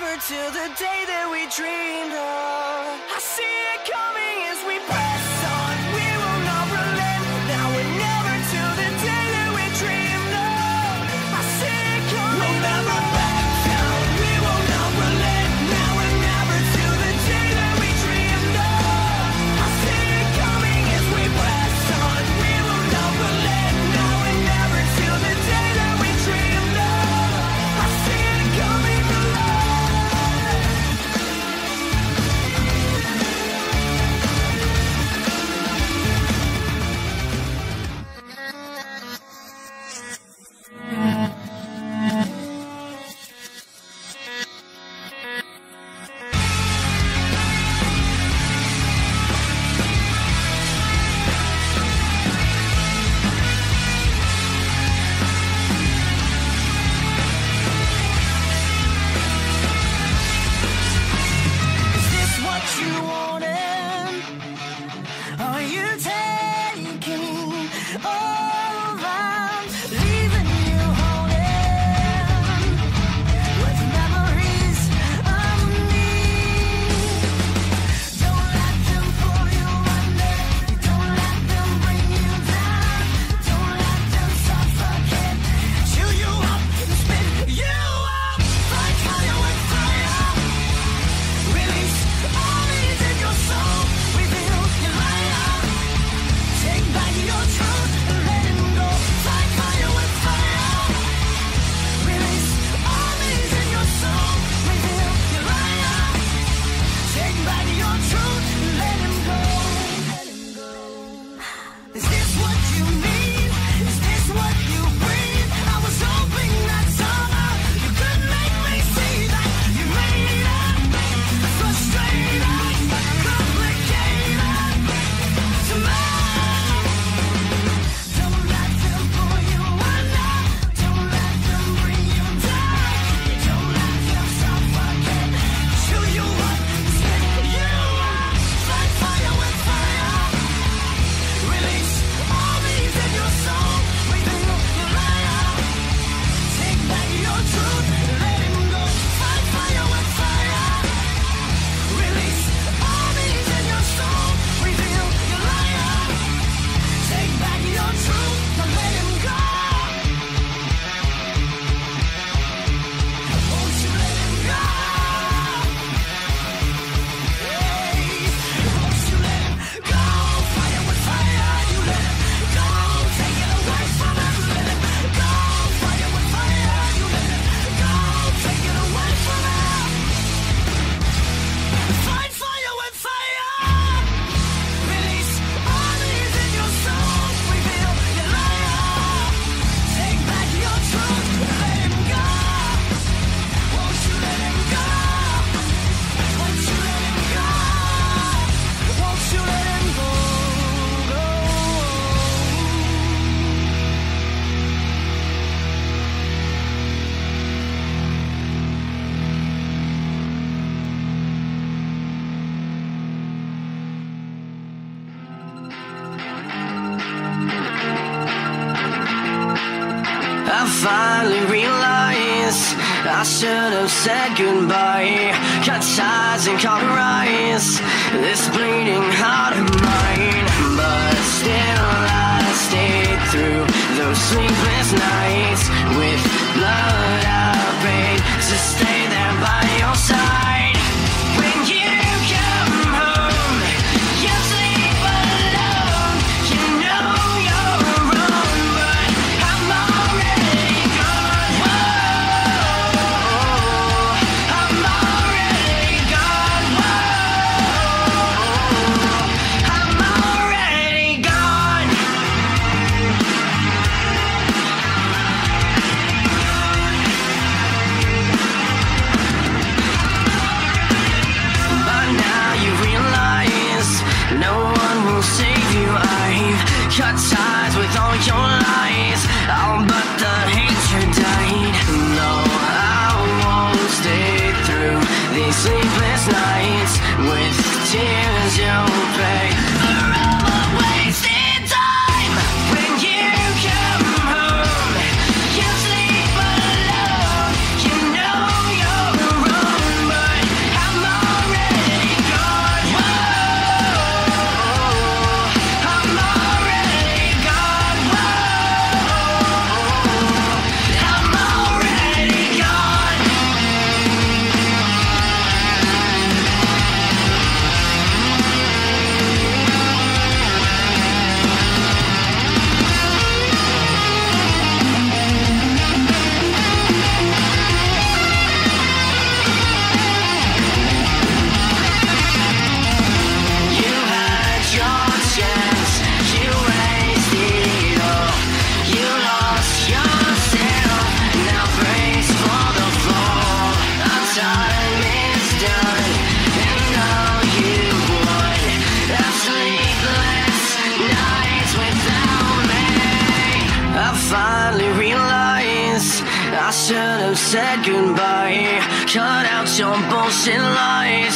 forever till the day that we dreamed of. I see it coming as we pass. Said goodbye. Cut out your bullshit lies.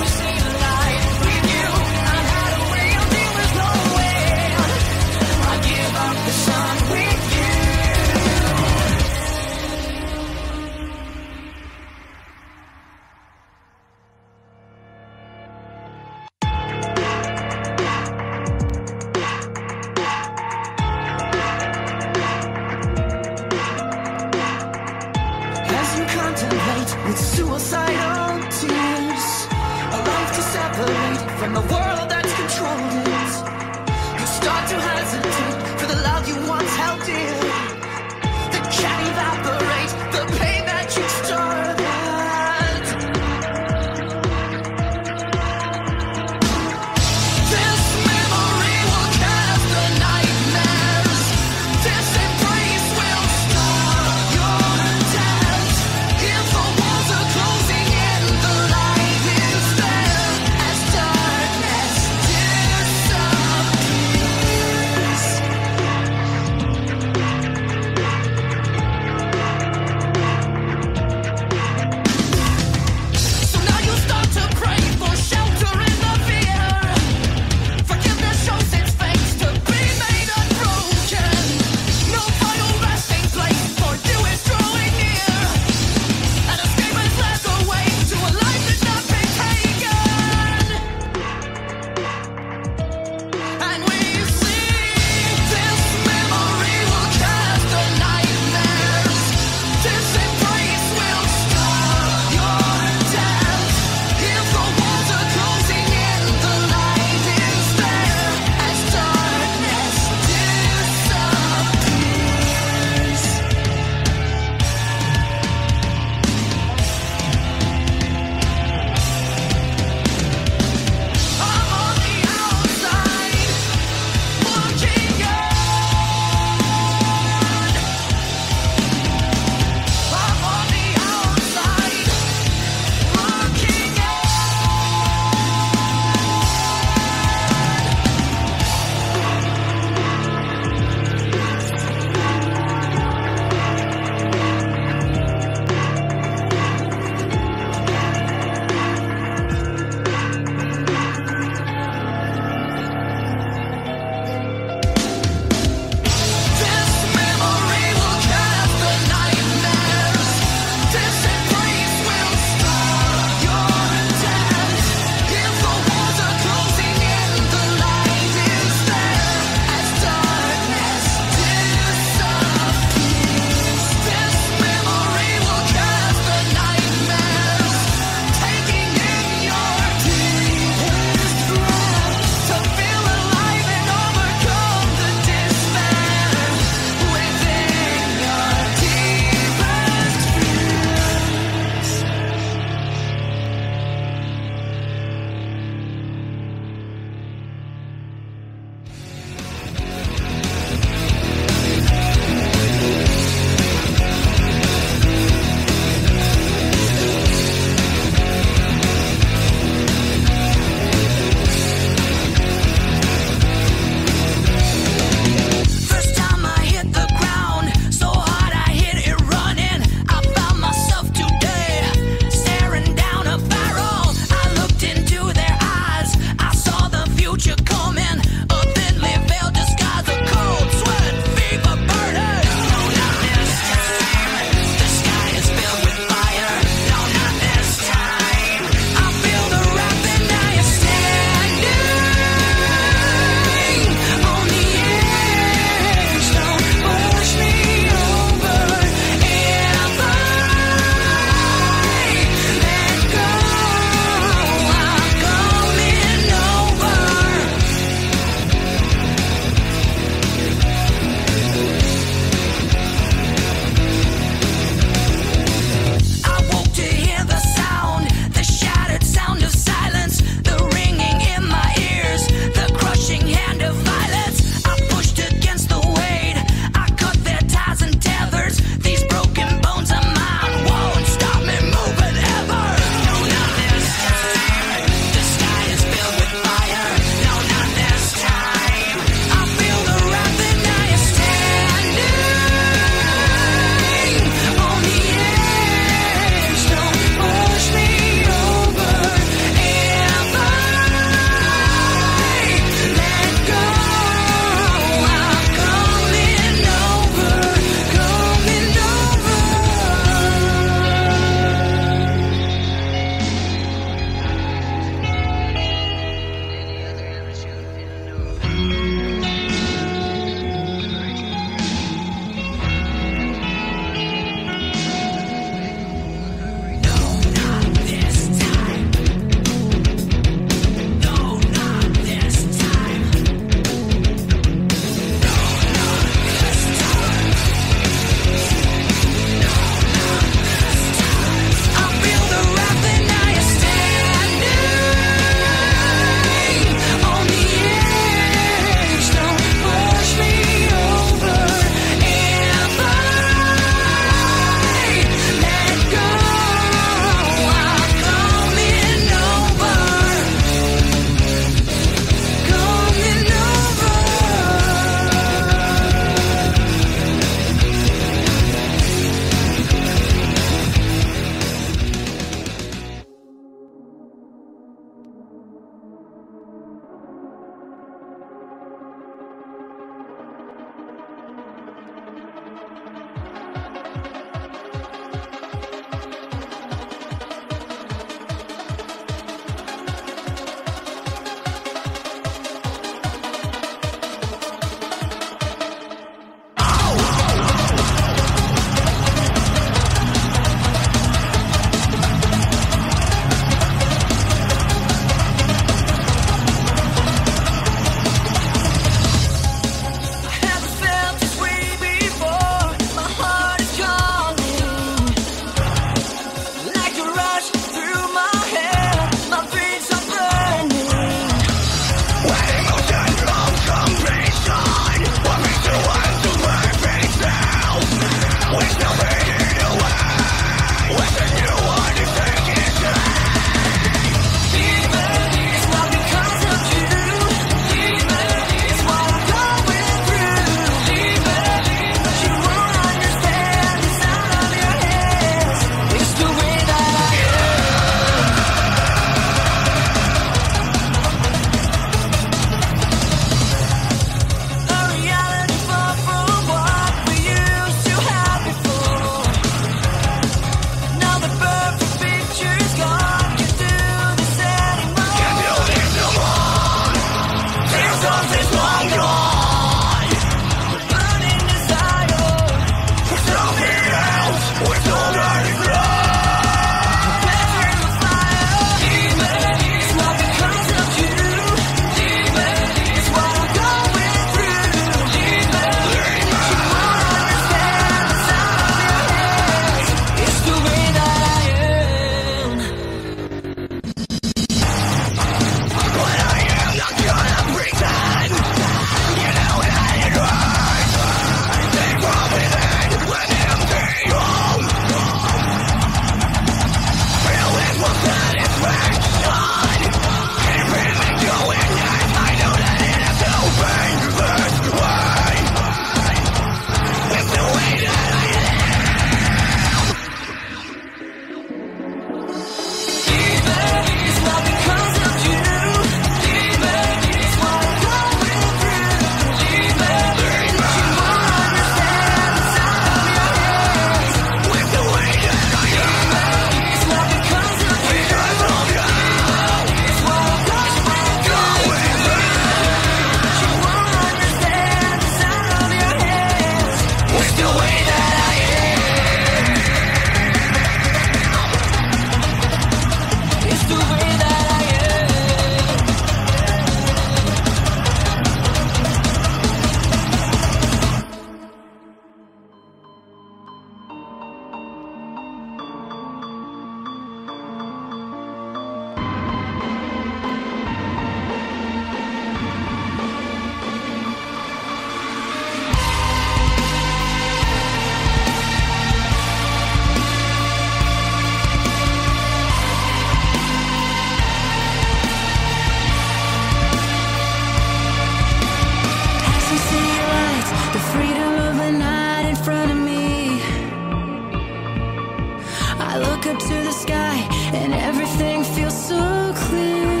I look up to the sky and everything feels so clear.